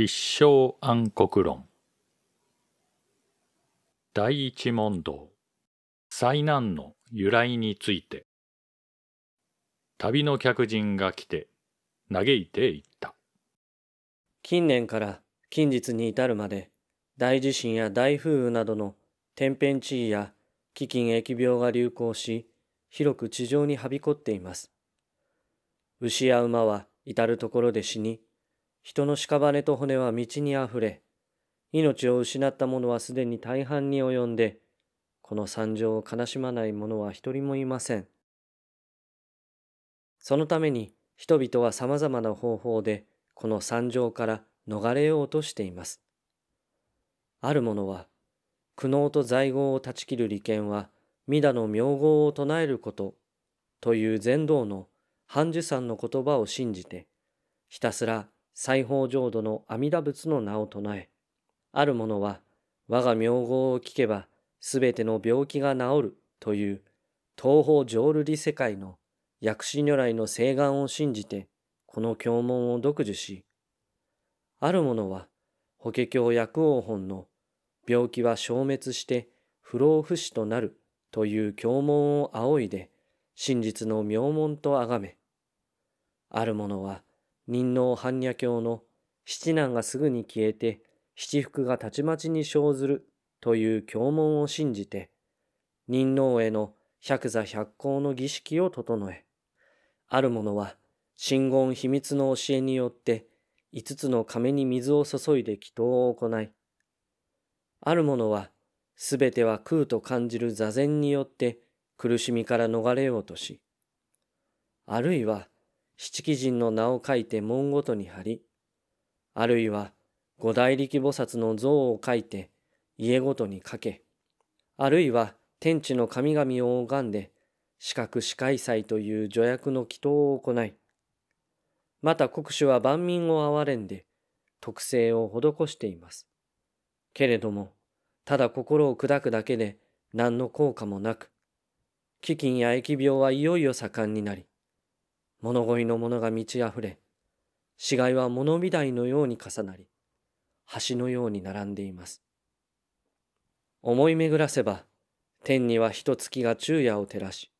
立正暗黒論。第一問答。災難の由来について。旅の客人が来て嘆いていった。近年から近日に至るまで大地震や大風雨などの天変地異や飢饉疫病が流行し広く地上にはびこっています。牛や馬は至るところで死に人の屍と骨は道にあふれ、命を失った者はすでに大半に及んで、この惨状を悲しまない者は一人もいません。そのために人々は様々な方法でこの惨状から逃れようとしています。ある者は、苦悩と在業を断ち切る利権は、弥陀の名号を唱えることという禅道の半寿さんの言葉を信じて、ひたすら西方浄土の阿弥陀仏の名を唱え、ある者は我が名号を聞けばすべての病気が治るという東方浄瑠璃世界の薬師如来の誓願を信じてこの経文を読受し、ある者は法華経薬王本の病気は消滅して不老不死となるという経文を仰いで真実の名門と崇め、ある者は人王般若経の七難がすぐに消えて七福がたちまちに生ずるという経文を信じて人王への百座百行の儀式を整えある者は真言秘密の教えによって五つの亀に水を注いで祈祷を行いある者はすべては空と感じる座禅によって苦しみから逃れようとしあるいは七鬼人の名を書いて門ごとに貼り、あるいは五大力菩薩の像を書いて家ごとにかけ、あるいは天地の神々を拝んで四角四開祭という助役の祈祷を行い、また国主は万民を憐れんで特性を施しています。けれども、ただ心を砕くだけで何の効果もなく、飢饉や疫病はいよいよ盛んになり、物乞いの者が満ち溢れ、死骸は物見台のように重なり、橋のように並んでいます。思い巡らせば、天には一月が昼夜を照らし、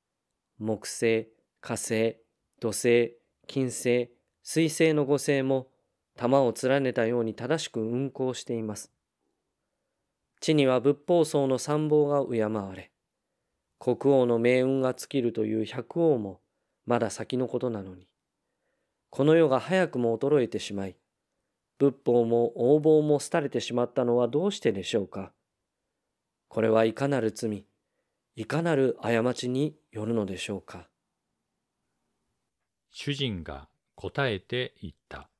木星、火星、土星、金星、水星の五星も玉を連ねたように正しく運行しています。地には仏法僧の参謀が敬われ、国王の命運が尽きるという百王もまだ先のことなのに。この世が早くも衰えてしまい、仏法も横暴も廃れてしまったのはどうしてでしょうか。これはいかなる罪、いかなる過ちによるのでしょうか。主人が答えて言った。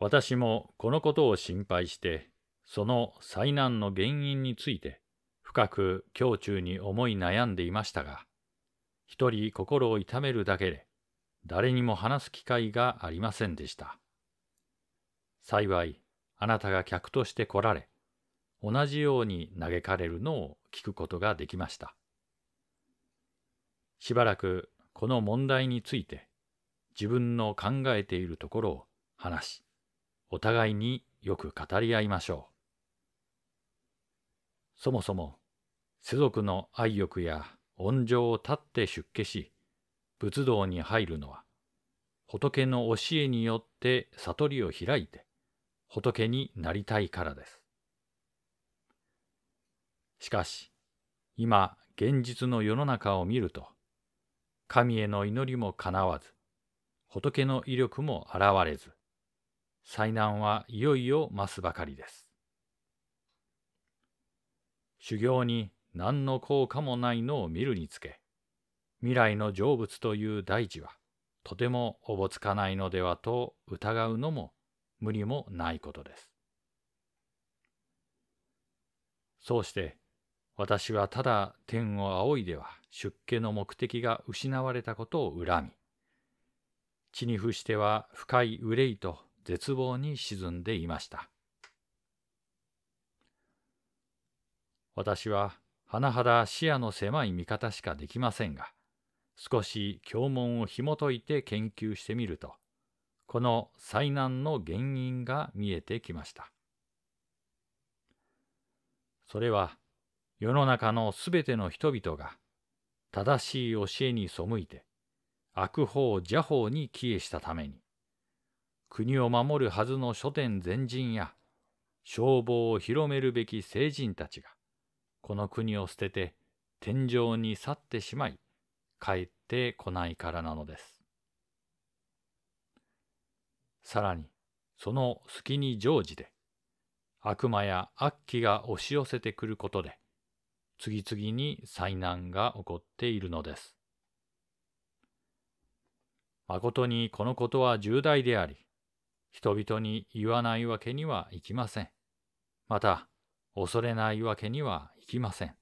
私もこのことを心配して、その災難の原因について深く胸中に思い悩んでいましたが、一人心を痛めるだけで、誰にも話す機会がありませんでした。幸い、あなたが客として来られ、同じように嘆かれるのを聞くことができました。しばらくこの問題について自分の考えているところを話し、お互いによく語り合いましょう。そもそも世俗の愛欲や恩情を立って出家し、仏道に入るのは、仏の教えによって悟りを開いて、仏になりたいからです。しかし、今現実の世の中を見ると、神への祈りもかなわず、仏の威力も現れず、災難はいよいよ増すばかりです。修行に何の効果もないのを見るにつけ、未来の成仏という大事は、とてもおぼつかないのではと疑うのも無理もないことです。そうして、私はただ天を仰いでは出家の目的が失われたことを恨み、地に伏しては深い憂いと絶望に沈んでいました。私は甚だ視野の狭い見方しかできませんが、少し経文を紐解いて研究してみると、この災難の原因が見えてきました。それは世の中のすべての人々が正しい教えに背いて悪法邪法に帰依したために国を守るはずの書店全人や消防を広めるべき聖人たちがこの国を捨てて天井に去ってしまい帰ってこないからなのです。さらにその隙に常時で悪魔や悪鬼が押し寄せてくることで次々に災難が起こっているのです。誠にこのことは重大であり、人々に言わないわけにはいきません。また、恐れないわけにはきません。